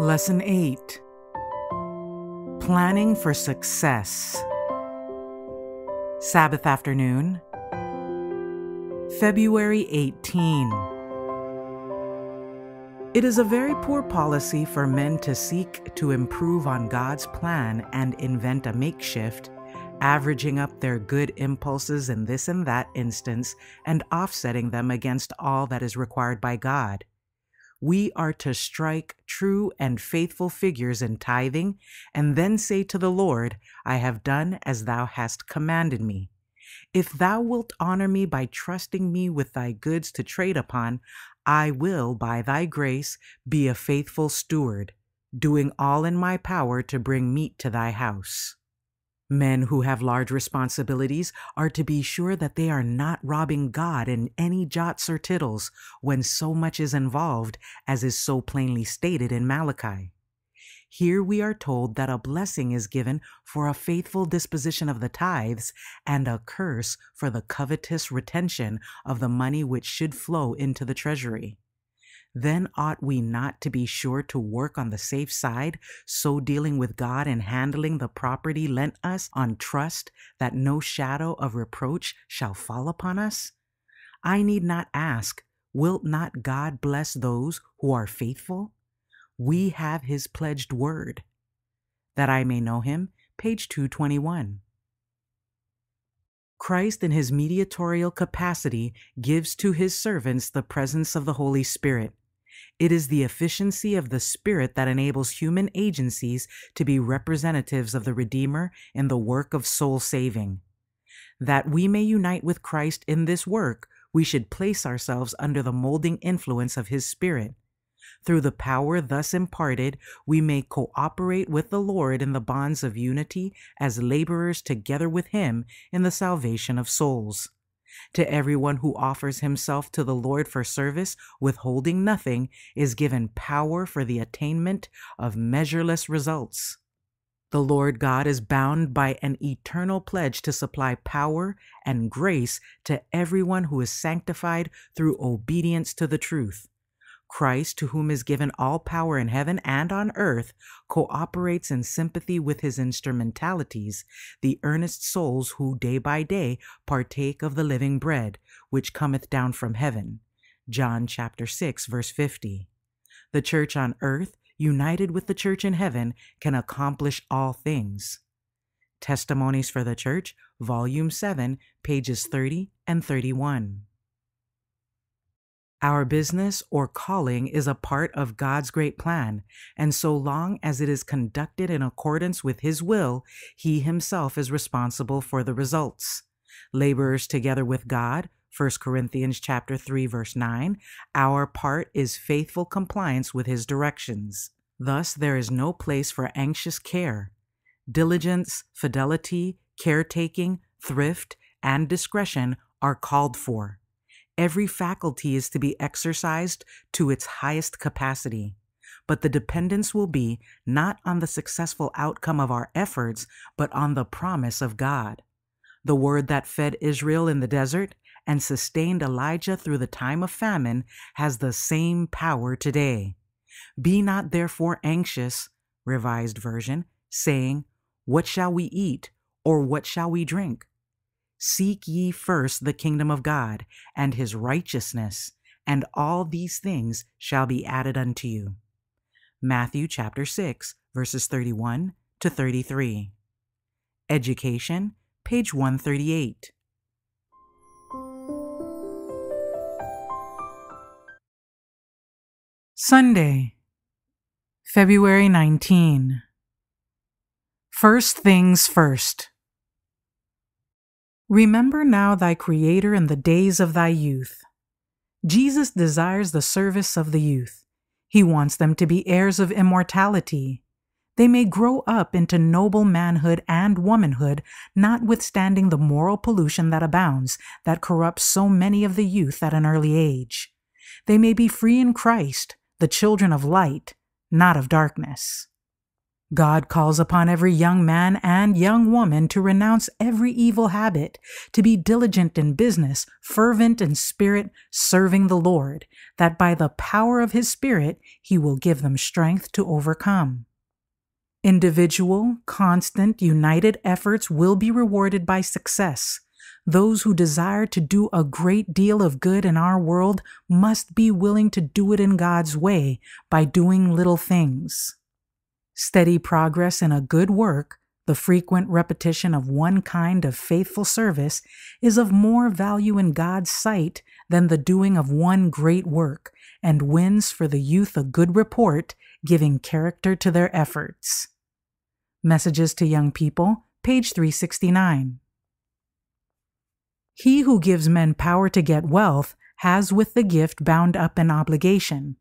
Lesson 8 Planning for Success. Sabbath afternoon, February 18. It is a very poor policy for men to seek to improve on God's plan and invent a makeshift, averaging up their good impulses in this and that instance and offsetting them against all that is required by God we are to strike true and faithful figures in tithing, and then say to the Lord, I have done as thou hast commanded me. If thou wilt honor me by trusting me with thy goods to trade upon, I will, by thy grace, be a faithful steward, doing all in my power to bring meat to thy house. Men who have large responsibilities are to be sure that they are not robbing God in any jots or tittles when so much is involved, as is so plainly stated in Malachi. Here we are told that a blessing is given for a faithful disposition of the tithes and a curse for the covetous retention of the money which should flow into the treasury then ought we not to be sure to work on the safe side, so dealing with God and handling the property lent us on trust that no shadow of reproach shall fall upon us? I need not ask, Wilt not God bless those who are faithful? We have his pledged word. That I may know him, page 221. Christ, in his mediatorial capacity, gives to his servants the presence of the Holy Spirit. It is the efficiency of the Spirit that enables human agencies to be representatives of the Redeemer in the work of soul saving. That we may unite with Christ in this work, we should place ourselves under the molding influence of His Spirit. Through the power thus imparted, we may cooperate with the Lord in the bonds of unity as laborers together with Him in the salvation of souls. To everyone who offers himself to the Lord for service, withholding nothing, is given power for the attainment of measureless results. The Lord God is bound by an eternal pledge to supply power and grace to everyone who is sanctified through obedience to the truth. Christ, to whom is given all power in heaven and on earth, cooperates in sympathy with his instrumentalities, the earnest souls who day by day partake of the living bread, which cometh down from heaven. John chapter 6 verse 50. The church on earth, united with the church in heaven, can accomplish all things. Testimonies for the Church, Volume 7, pages 30 and 31. Our business or calling is a part of God's great plan, and so long as it is conducted in accordance with His will, He Himself is responsible for the results. Laborers together with God, 1 Corinthians chapter 3 verse 9, our part is faithful compliance with his directions. Thus there is no place for anxious care. Diligence, fidelity, caretaking, thrift, and discretion are called for. Every faculty is to be exercised to its highest capacity, but the dependence will be not on the successful outcome of our efforts, but on the promise of God. The word that fed Israel in the desert and sustained Elijah through the time of famine has the same power today. Be not therefore anxious, Revised Version, saying, What shall we eat? or What shall we drink? Seek ye first the kingdom of God and his righteousness, and all these things shall be added unto you. Matthew chapter 6, verses 31 to 33. Education, page 138. Sunday, February 19. First things first. Remember now thy Creator in the days of thy youth. Jesus desires the service of the youth. He wants them to be heirs of immortality. They may grow up into noble manhood and womanhood, notwithstanding the moral pollution that abounds, that corrupts so many of the youth at an early age. They may be free in Christ, the children of light, not of darkness. God calls upon every young man and young woman to renounce every evil habit, to be diligent in business, fervent in spirit, serving the Lord, that by the power of his Spirit he will give them strength to overcome. Individual, constant, united efforts will be rewarded by success. Those who desire to do a great deal of good in our world must be willing to do it in God's way by doing little things. Steady progress in a good work, the frequent repetition of one kind of faithful service, is of more value in God's sight than the doing of one great work, and wins for the youth a good report, giving character to their efforts. Messages to Young People, page 369. He who gives men power to get wealth has with the gift bound up an obligation.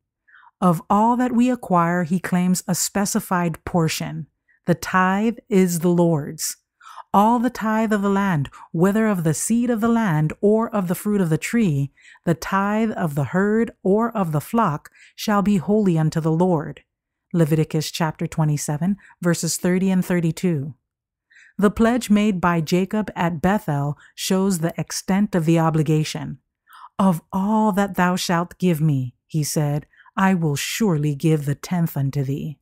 Of all that we acquire, he claims a specified portion. The tithe is the Lord's. All the tithe of the land, whether of the seed of the land or of the fruit of the tree, the tithe of the herd or of the flock, shall be holy unto the Lord. Leviticus chapter 27, verses 30 and 32. The pledge made by Jacob at Bethel shows the extent of the obligation. Of all that thou shalt give me, he said, I will surely give the tenth unto thee.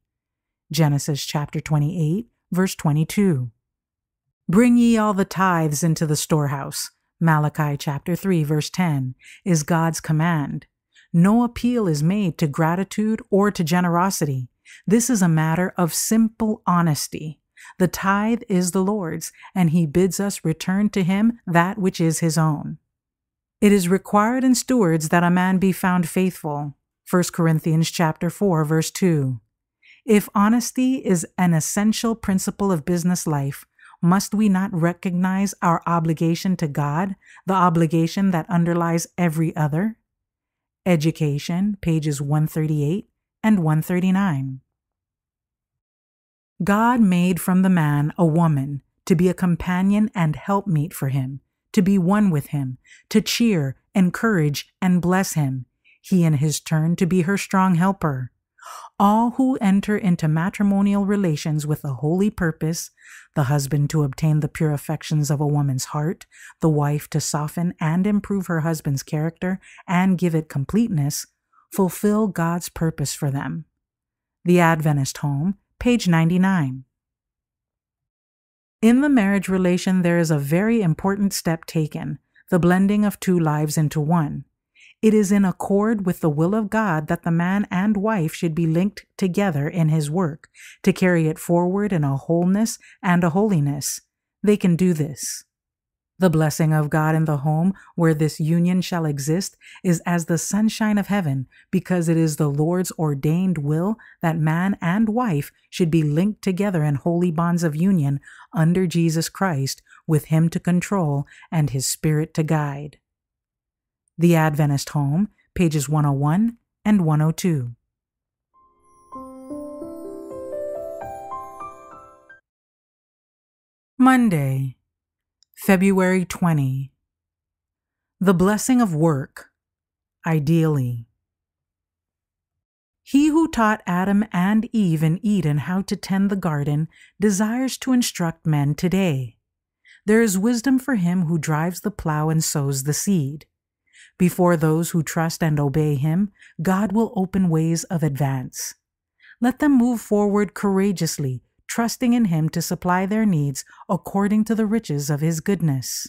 Genesis chapter 28, verse 22. Bring ye all the tithes into the storehouse. Malachi chapter 3, verse 10 is God's command. No appeal is made to gratitude or to generosity. This is a matter of simple honesty. The tithe is the Lord's, and he bids us return to him that which is his own. It is required in stewards that a man be found faithful. 1 Corinthians chapter 4 verse 2. If honesty is an essential principle of business life, must we not recognize our obligation to God, the obligation that underlies every other? Education, pages 138 and 139. God made from the man a woman to be a companion and helpmeet for him, to be one with him, to cheer, encourage, and bless him, he in his turn to be her strong helper. All who enter into matrimonial relations with a holy purpose, the husband to obtain the pure affections of a woman's heart, the wife to soften and improve her husband's character and give it completeness, fulfill God's purpose for them. The Adventist Home, page 99. In the marriage relation, there is a very important step taken the blending of two lives into one. It is in accord with the will of God that the man and wife should be linked together in his work to carry it forward in a wholeness and a holiness. They can do this. The blessing of God in the home where this union shall exist is as the sunshine of heaven, because it is the Lord's ordained will that man and wife should be linked together in holy bonds of union under Jesus Christ, with Him to control and His Spirit to guide. The Adventist Home, pages 101 and 102. Monday, February 20. The blessing of work, ideally. He who taught Adam and Eve in Eden how to tend the garden desires to instruct men today. There is wisdom for him who drives the plow and sows the seed. Before those who trust and obey Him, God will open ways of advance. Let them move forward courageously, trusting in Him to supply their needs according to the riches of His goodness.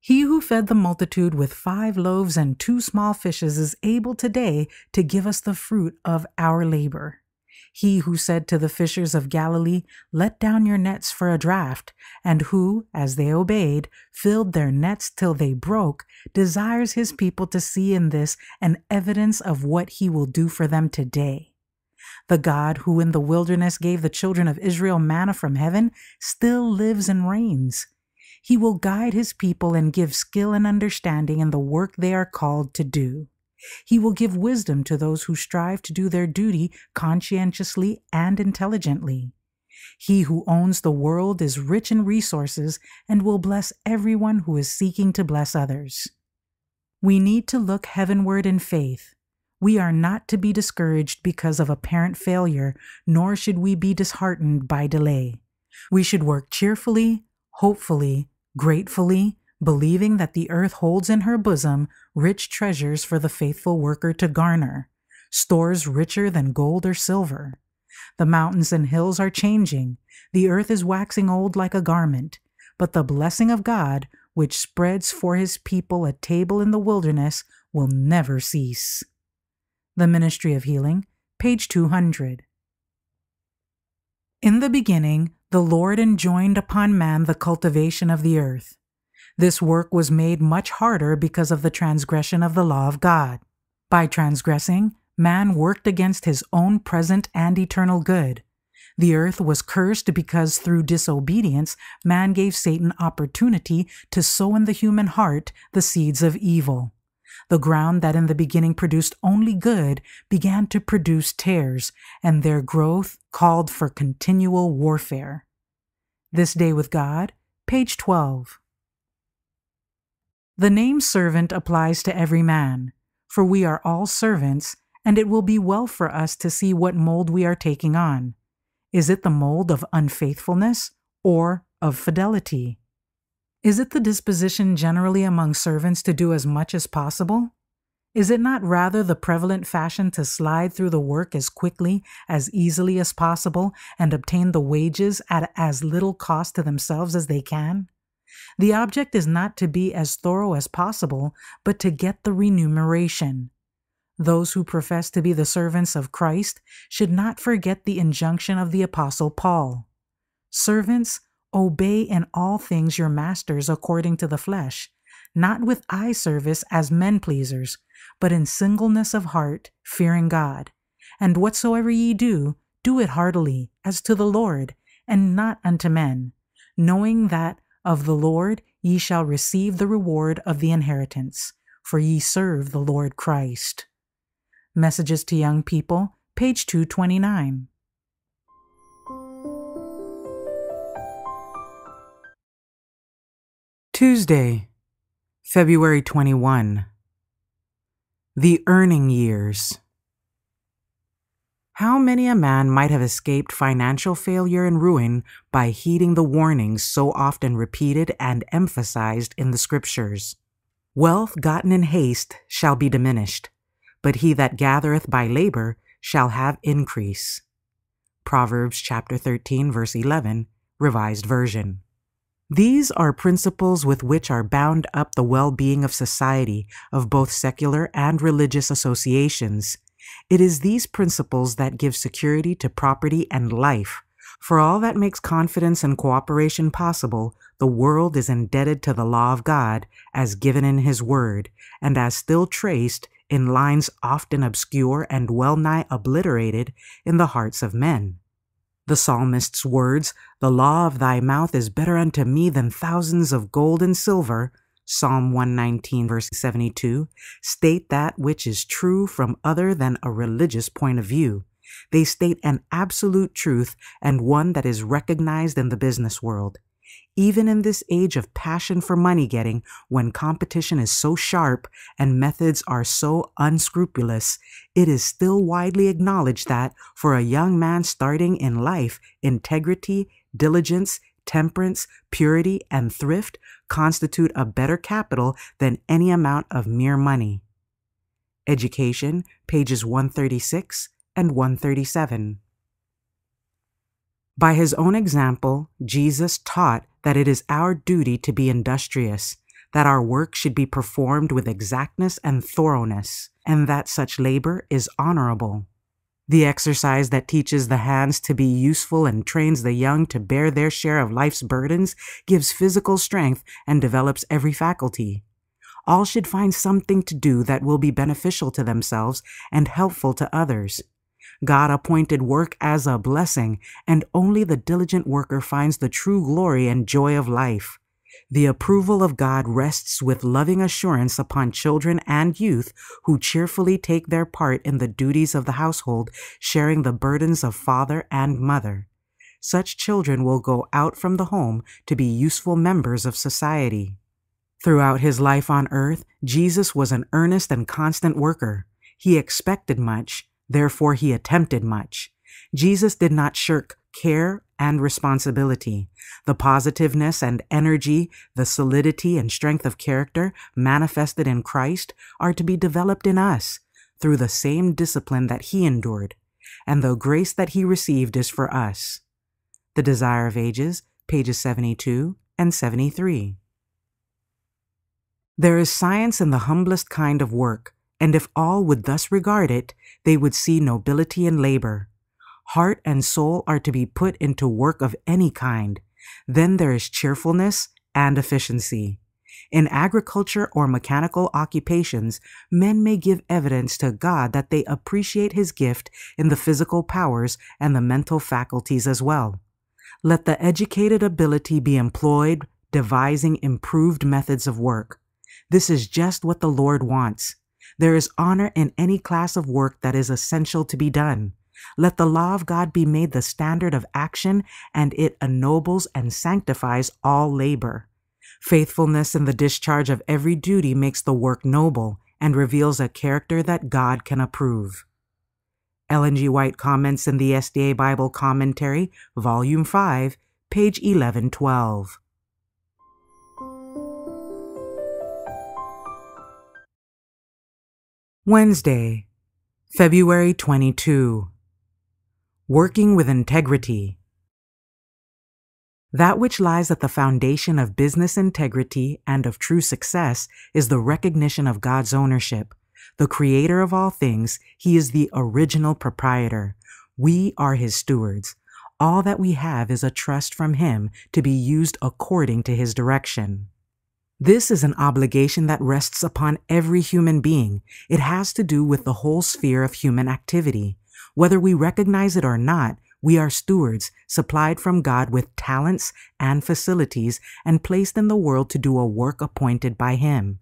He who fed the multitude with five loaves and two small fishes is able today to give us the fruit of our labor. He who said to the fishers of Galilee, Let down your nets for a draught, and who, as they obeyed, filled their nets till they broke, desires his people to see in this an evidence of what he will do for them today. The God who in the wilderness gave the children of Israel manna from heaven still lives and reigns. He will guide his people and give skill and understanding in the work they are called to do. He will give wisdom to those who strive to do their duty conscientiously and intelligently. He who owns the world is rich in resources and will bless everyone who is seeking to bless others. We need to look heavenward in faith. We are not to be discouraged because of apparent failure, nor should we be disheartened by delay. We should work cheerfully, hopefully, gratefully, believing that the earth holds in her bosom rich treasures for the faithful worker to garner, stores richer than gold or silver. The mountains and hills are changing, the earth is waxing old like a garment, but the blessing of God, which spreads for his people a table in the wilderness, will never cease. The Ministry of Healing, page 200. In the beginning, the Lord enjoined upon man the cultivation of the earth. This work was made much harder because of the transgression of the law of God. By transgressing, man worked against his own present and eternal good. The earth was cursed because through disobedience, man gave Satan opportunity to sow in the human heart the seeds of evil. The ground that in the beginning produced only good began to produce tares, and their growth called for continual warfare. This Day with God, page 12. The name servant applies to every man, for we are all servants, and it will be well for us to see what mold we are taking on. Is it the mold of unfaithfulness or of fidelity? Is it the disposition generally among servants to do as much as possible? Is it not rather the prevalent fashion to slide through the work as quickly, as easily as possible, and obtain the wages at as little cost to themselves as they can? The object is not to be as thorough as possible, but to get the remuneration. Those who profess to be the servants of Christ should not forget the injunction of the Apostle Paul. Servants, Obey in all things your masters according to the flesh, not with eye service as men pleasers, but in singleness of heart, fearing God. And whatsoever ye do, do it heartily, as to the Lord, and not unto men, knowing that of the Lord ye shall receive the reward of the inheritance, for ye serve the Lord Christ. Messages to Young People, page 229. Tuesday, February 21. The Earning Years. How many a man might have escaped financial failure and ruin by heeding the warnings so often repeated and emphasized in the Scriptures? Wealth gotten in haste shall be diminished, but he that gathereth by labor shall have increase. Proverbs chapter 13 verse 11, Revised Version. These are principles with which are bound up the well being of society, of both secular and religious associations. It is these principles that give security to property and life. For all that makes confidence and cooperation possible, the world is indebted to the law of God as given in His Word, and as still traced in lines often obscure and well nigh obliterated in the hearts of men. The psalmist's words, The law of thy mouth is better unto me than thousands of gold and silver, Psalm 119, verse 72, state that which is true from other than a religious point of view. They state an absolute truth and one that is recognized in the business world. Even in this age of passion for money getting, when competition is so sharp and methods are so unscrupulous, it is still widely acknowledged that for a young man starting in life, integrity, diligence, temperance, purity, and thrift constitute a better capital than any amount of mere money. Education, pages 136 and 137. By his own example, Jesus taught that it is our duty to be industrious, that our work should be performed with exactness and thoroughness, and that such labor is honorable. The exercise that teaches the hands to be useful and trains the young to bear their share of life's burdens gives physical strength and develops every faculty. All should find something to do that will be beneficial to themselves and helpful to others. God appointed work as a blessing, and only the diligent worker finds the true glory and joy of life. The approval of God rests with loving assurance upon children and youth who cheerfully take their part in the duties of the household, sharing the burdens of father and mother. Such children will go out from the home to be useful members of society. Throughout his life on earth, Jesus was an earnest and constant worker. He expected much, therefore he attempted much. Jesus did not shirk care and responsibility. The positiveness and energy, the solidity and strength of character manifested in Christ are to be developed in us through the same discipline that he endured, and the grace that he received is for us. The Desire of Ages, pages 72 and 73. There is science in the humblest kind of work, and if all would thus regard it, they would see nobility in labor. Heart and soul are to be put into work of any kind. Then there is cheerfulness and efficiency. In agriculture or mechanical occupations, men may give evidence to God that they appreciate His gift in the physical powers and the mental faculties as well. Let the educated ability be employed devising improved methods of work. This is just what the Lord wants. There is honor in any class of work that is essential to be done. Let the law of God be made the standard of action, and it ennobles and sanctifies all labor. Faithfulness in the discharge of every duty makes the work noble and reveals a character that God can approve. Ellen G. White comments in the SDA Bible Commentary, Volume 5, page 1112. Wednesday, February 22. Working with integrity. That which lies at the foundation of business integrity and of true success is the recognition of God's ownership. The creator of all things, he is the original proprietor. We are his stewards. All that we have is a trust from him to be used according to his direction. This is an obligation that rests upon every human being. It has to do with the whole sphere of human activity. Whether we recognize it or not, we are stewards supplied from God with talents and facilities and placed in the world to do a work appointed by Him.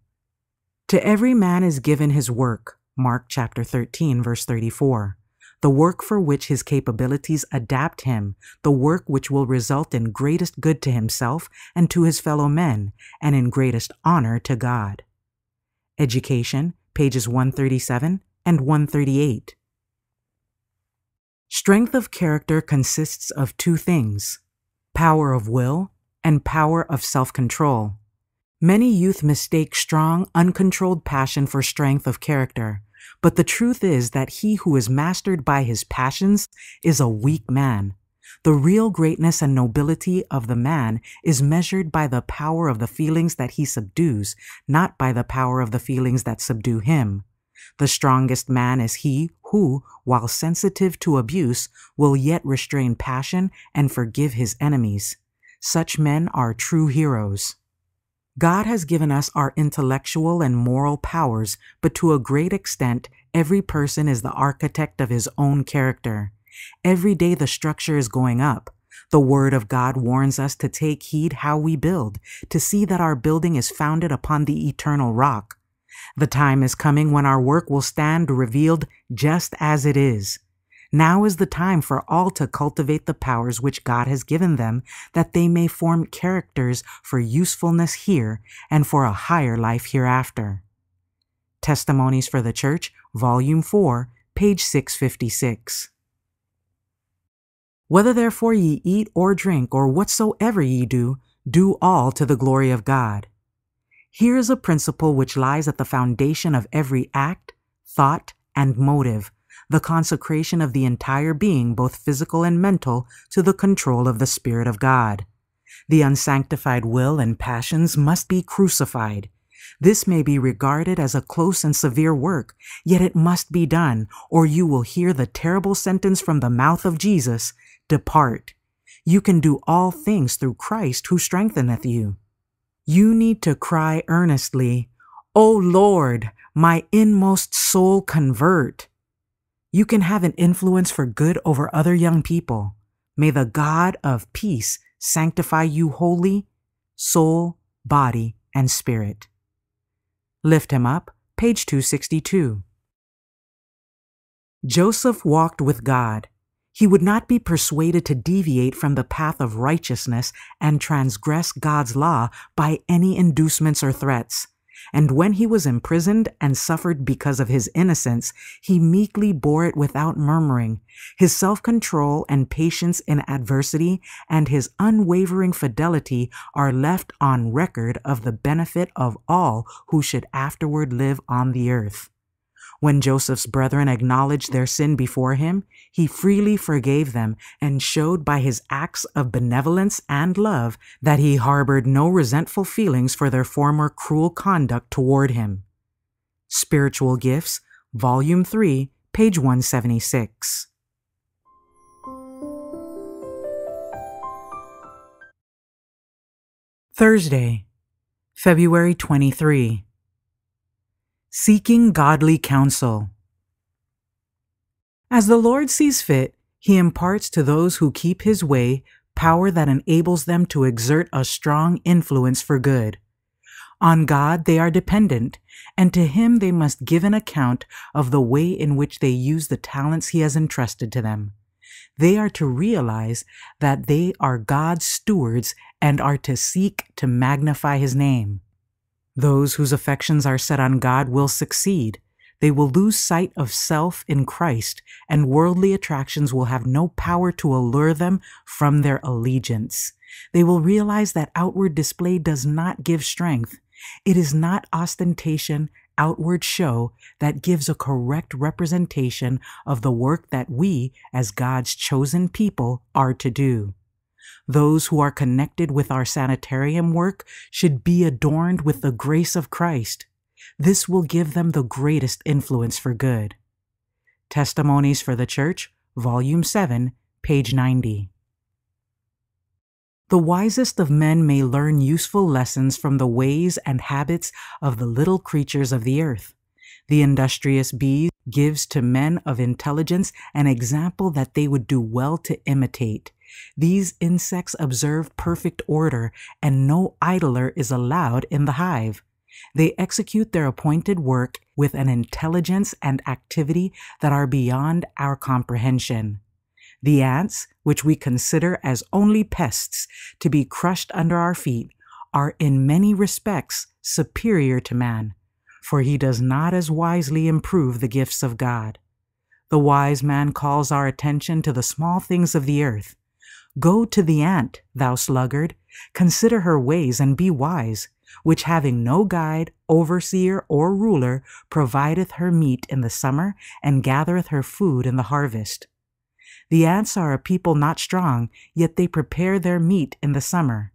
To every man is given his work. Mark chapter 13 verse 34 the work for which his capabilities adapt him, the work which will result in greatest good to himself and to his fellow men, and in greatest honor to God. Education, pages 137 and 138. Strength of character consists of two things power of will and power of self control. Many youth mistake strong, uncontrolled passion for strength of character. But the truth is that he who is mastered by his passions is a weak man. The real greatness and nobility of the man is measured by the power of the feelings that he subdues, not by the power of the feelings that subdue him. The strongest man is he who, while sensitive to abuse, will yet restrain passion and forgive his enemies. Such men are true heroes. God has given us our intellectual and moral powers, but to a great extent, every person is the architect of his own character. Every day the structure is going up. The Word of God warns us to take heed how we build, to see that our building is founded upon the eternal rock. The time is coming when our work will stand revealed just as it is. Now is the time for all to cultivate the powers which God has given them, that they may form characters for usefulness here and for a higher life hereafter. Testimonies for the Church, Volume 4, page 656. Whether therefore ye eat or drink or whatsoever ye do, do all to the glory of God. Here is a principle which lies at the foundation of every act, thought, and motive the consecration of the entire being, both physical and mental, to the control of the Spirit of God. The unsanctified will and passions must be crucified. This may be regarded as a close and severe work, yet it must be done, or you will hear the terrible sentence from the mouth of Jesus Depart. You can do all things through Christ who strengtheneth you. You need to cry earnestly, O Lord, my inmost soul convert. You can have an influence for good over other young people. May the God of peace sanctify you wholly, soul, body, and spirit. Lift him up, page 262. Joseph walked with God. He would not be persuaded to deviate from the path of righteousness and transgress God's law by any inducements or threats. And when he was imprisoned and suffered because of his innocence, he meekly bore it without murmuring. His self control and patience in adversity and his unwavering fidelity are left on record of the benefit of all who should afterward live on the earth. When Joseph's brethren acknowledged their sin before him, he freely forgave them and showed by his acts of benevolence and love that he harbored no resentful feelings for their former cruel conduct toward him. Spiritual Gifts, Volume 3, page 176. Thursday, February 23. Seeking Godly Counsel. As the Lord sees fit, He imparts to those who keep His way power that enables them to exert a strong influence for good. On God they are dependent, and to Him they must give an account of the way in which they use the talents He has entrusted to them. They are to realize that they are God's stewards and are to seek to magnify His name. Those whose affections are set on God will succeed. They will lose sight of self in Christ, and worldly attractions will have no power to allure them from their allegiance. They will realize that outward display does not give strength. It is not ostentation, outward show, that gives a correct representation of the work that we, as God's chosen people, are to do. Those who are connected with our sanitarium work should be adorned with the grace of Christ. This will give them the greatest influence for good. Testimonies for the Church, Volume 7, page 90. The wisest of men may learn useful lessons from the ways and habits of the little creatures of the earth. The industrious bee gives to men of intelligence an example that they would do well to imitate. These insects observe perfect order, and no idler is allowed in the hive. They execute their appointed work with an intelligence and activity that are beyond our comprehension. The ants, which we consider as only pests to be crushed under our feet, are in many respects superior to man, for he does not as wisely improve the gifts of God. The wise man calls our attention to the small things of the earth. Go to the ant, thou sluggard, consider her ways and be wise, which having no guide, overseer, or ruler, provideth her meat in the summer and gathereth her food in the harvest. The ants are a people not strong, yet they prepare their meat in the summer.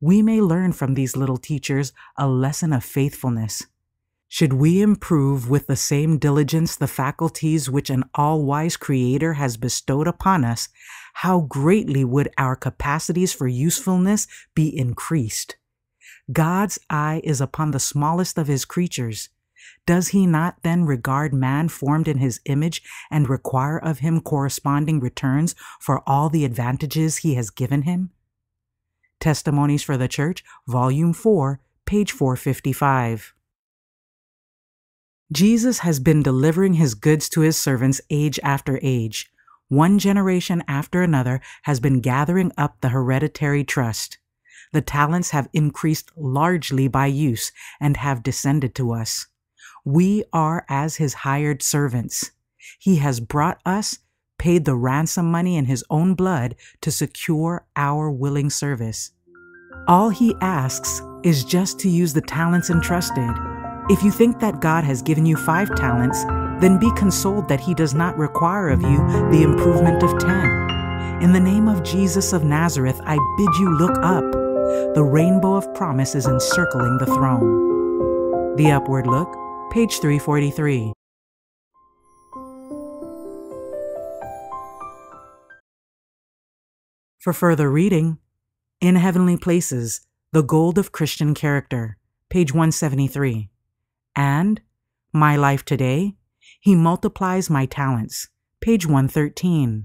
We may learn from these little teachers a lesson of faithfulness. Should we improve with the same diligence the faculties which an all wise Creator has bestowed upon us, how greatly would our capacities for usefulness be increased? God's eye is upon the smallest of his creatures. Does he not then regard man formed in his image and require of him corresponding returns for all the advantages he has given him? Testimonies for the Church, Volume 4, page 455. Jesus has been delivering his goods to his servants age after age. One generation after another has been gathering up the hereditary trust. The talents have increased largely by use and have descended to us. We are as his hired servants. He has brought us, paid the ransom money in his own blood to secure our willing service. All he asks is just to use the talents entrusted. If you think that God has given you five talents, then be consoled that he does not require of you the improvement of ten. In the name of Jesus of Nazareth, I bid you look up. The rainbow of promise is encircling the throne. The Upward Look, page 343. For further reading, In Heavenly Places, The Gold of Christian Character, page 173, and My Life Today, He Multiplies My Talents, page 113.